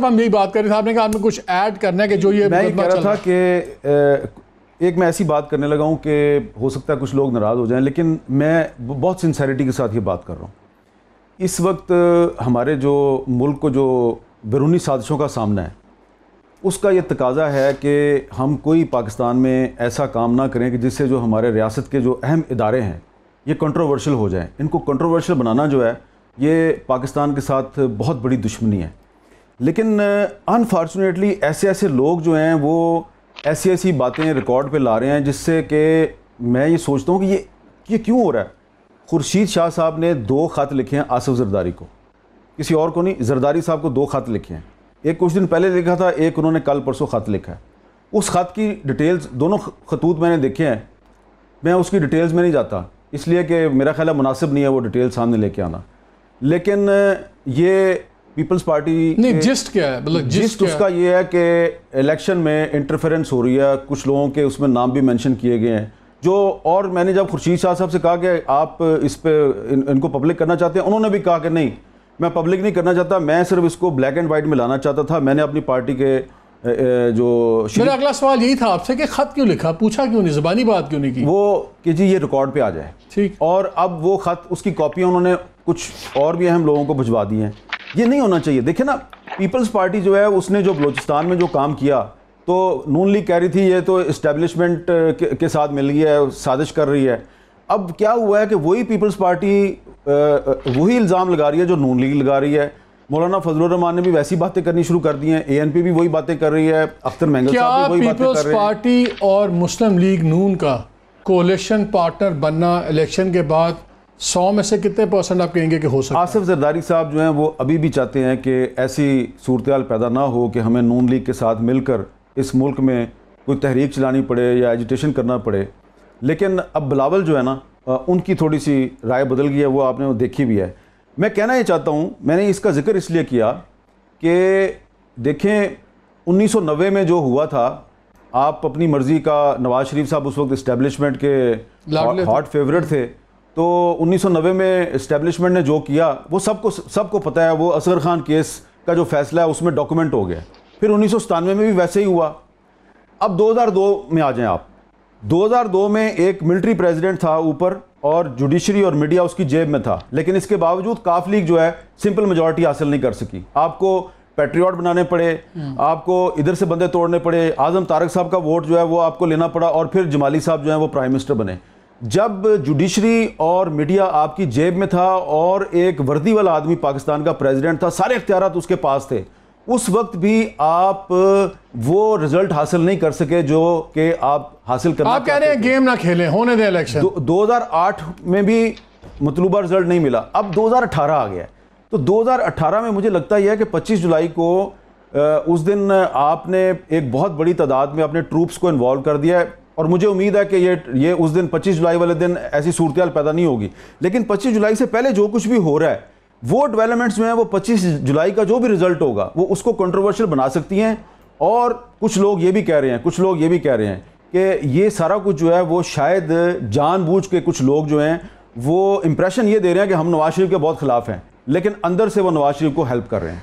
صاحب ہم یہی بات کر رہے تھے آپ نے کہا آپ نے کچھ ایڈ کرنا ہے کہ جو یہ میں یہ مقدمہ کہہ رہا تھا کہ ایک میں ایسی بات کرنے لگا ہوں کہ ہو سکتا ہے کچھ لوگ ناراض ہو جائیں لیکن میں بہت سنسیریٹی کے ساتھ یہ بات کر رہا ہوں۔ اس وقت ہمارے جو ملک کو جو بیرونی سازشوں کا سامنا ہے اس کا یہ تقاضا ہے کہ ہم کوئی پاکستان میں ایسا کام نہ کریں کہ جس سے جو ہمارے ریاست کے جو اہم ادارے ہیں یہ کنٹروورشل ہو جائیں۔ ان کو کنٹروورشل بنانا جو ہے یہ پاکستان کے ساتھ بہت بڑی دشمنی ہے۔ لیکن انفارچونیٹلی ایسے ایسے لوگ جو ہیں، وہ ایسی ایسی باتیں ریکارڈ پہ لا رہے ہیں، جس سے کہ میں یہ سوچتا ہوں کہ یہ یہ کیوں ہو رہا ہے؟ خورشید شاہ صاحب نے دو خط لکھے ہیں آصف زرداری کو۔ کسی اور کو نہیں، زرداری صاحب کو دو خط لکھے ہیں۔ ایک کچھ دن پہلے لکھا تھا، ایک انہوں نے کل پرسوں خط لکھا ہے۔ اس خط کی ڈیٹیلز، دونوں خطوط میں نے دیکھے ہیں۔ میں اس کی ڈیٹیلز میں نہیں جاتا، اس لیے کہ میرا خیال ہے مناسب نہیں ہے وہ ڈیٹیل سامنے لے کے آنا۔ لیکن، یہ پیپلز پارٹی نہیں جسٹ کیا ہے؟ مطلب جس جسٹ اس کا یہ ہے کہ الیکشن میں انٹرفیرنس ہو رہی ہے۔ کچھ لوگوں کے اس میں نام بھی مینشن کیے گئے ہیں۔ جو اور میں نے جب خورشید شاہ صاحب سے کہا کہ آپ اس پہ ان کو پبلک کرنا چاہتے ہیں انہوں نے بھی کہا کہ نہیں میں پبلک نہیں کرنا چاہتا میں صرف اس کو بلیک اینڈ وائٹ میں لانا چاہتا تھا۔ میں نے اپنی پارٹی کے جو میرا اگلا سوال یہی تھا آپ سے کہ خط کیوں لکھا؟ پوچھا کیوں نہیں؟ زبانی بات کیوں نہیں کی؟ وہ کہ جی یہ ریکارڈ پہ آ جائے۔ ٹھیک۔ اور اب وہ خط اس کی کاپیاں انہوں نے کچھ اور بھی اہم لوگوں کو بھجوا دی ہیں۔ یہ نہیں ہونا چاہیے۔ دیکھیں نا پیپلز پارٹی جو ہے اس نے جو بلوچستان میں جو کام کیا تو نون لیگ کہہ رہی تھی یہ تو اسٹیبلشمنٹ کے ساتھ مل گئی ہے سازش کر رہی ہے۔ اب کیا ہوا ہے کہ وہی پیپلز پارٹی وہی الزام لگا رہی ہے جو نون لیگ لگا رہی ہے۔ مولانا فضل الرحمان نے بھی ویسی باتیں کرنی شروع کر دی ہیں۔ اے این پی بھی وہی باتیں کر رہی ہے اختر مینگل کیا صاحب بھی وہی باتیں کر پیپلز رہے ہیں۔ پارٹی اور مسلم لیگ نون کا کولیشن پارٹنر بننا الیکشن کے بعد سو میں سے کتنے پرسنٹ آپ کہیں گے کہ ہو سکتا آصف زرداری صاحب جو ہیں وہ ابھی بھی چاہتے ہیں کہ ایسی صورتحال پیدا نہ ہو کہ ہمیں نون لیگ کے ساتھ مل کر اس ملک میں کوئی تحریک چلانی پڑے یا ایجیٹیشن کرنا پڑے۔ لیکن اب بلاول جو ہے نا ان کی تھوڑی سی رائے بدل گئی ہے وہ آپ نے دیکھی بھی ہے۔ میں کہنا یہ چاہتا ہوں میں نے اس کا ذکر اس لیے کیا کہ دیکھیں انیس سو نوے میں جو ہوا تھا آپ اپنی مرضی کا نواز شریف صاحب اس وقت اسٹیبلشمنٹ کے۔ ہاٹ فیورٹ تھے۔ تو انیس سو نوے میں اسٹیبلشمنٹ نے جو کیا، وہ سب کو سب کو پتہ ہے، وہ اصغر خان کیس کا جو فیصلہ ہے، اس میں ڈاکومنٹ ہو گیا۔ پھر انیس سو ستانوے میں بھی ویسے ہی ہوا۔ اب دو ہزار دو میں آ جائیں آپ۔ دو ہزار دو میں ایک ملٹری پریزیڈنٹ تھا اوپر اور جوڈیشری اور میڈیا اس کی جیب میں تھا۔ لیکن اس کے باوجود کاف لیگ جو ہے سمپل میجورٹی حاصل نہیں کر سکی۔ آپ کو پیٹریوٹ بنانے پڑے، آپ کو ادھر سے بندے توڑنے پڑے۔ اعظم طارق صاحب کا ووٹ جو ہے، وہ آپ کو لینا پڑا اور پھر جمالی صاحب جو ہیں، وہ پرائم منسٹر بنے۔ جب جوڈیشری اور میڈیا آپ کی جیب میں تھا اور ایک وردی والا آدمی پاکستان کا پریزیڈنٹ تھا سارے اختیارات اس کے پاس تھے۔ اس وقت بھی آپ وہ رزلٹ حاصل نہیں کر سکے جو کہ آپ حاصل کرنا آپ کہہ رہے ہیں گیم نہ کھیلیں ہونے دیں الیکشن دو ہزار آٹھ میں بھی مطلوبہ رزلٹ نہیں ملا۔ اب دو ہزار اٹھارہ آ گیا ہے۔ تو دو ہزار اٹھارہ میں مجھے لگتا یہ ہے کہ پچیس جولائی کو اس دن آپ نے ایک بہت بڑی تعداد میں اپنے ٹروپس کو انوالو کر دیا ہے۔ اور مجھے امید ہے کہ یہ یہ اس دن پچیس جولائی والے دن ایسی صورتحال پیدا نہیں ہوگی۔ لیکن پچیس جولائی سے پہلے جو کچھ بھی ہو رہا ہے، وہ ڈیولپمنٹس جو ہیں وہ پچیس جولائی کا جو بھی رزلٹ ہوگا، وہ اس کو کنٹروورشل بنا سکتی ہیں۔ اور کچھ لوگ یہ بھی کہہ رہے ہیں، کچھ لوگ یہ بھی کہہ رہے ہیں کہ یہ سارا کچھ جو ہے، وہ شاید جان بوجھ کے کچھ لوگ جو ہیں، وہ امپریشن یہ دے رہے ہیں کہ ہم نواز شریف کے بہت خلاف ہیں۔ لیکن اندر سے وہ نواز شریف کو ہیلپ کر رہے ہیں۔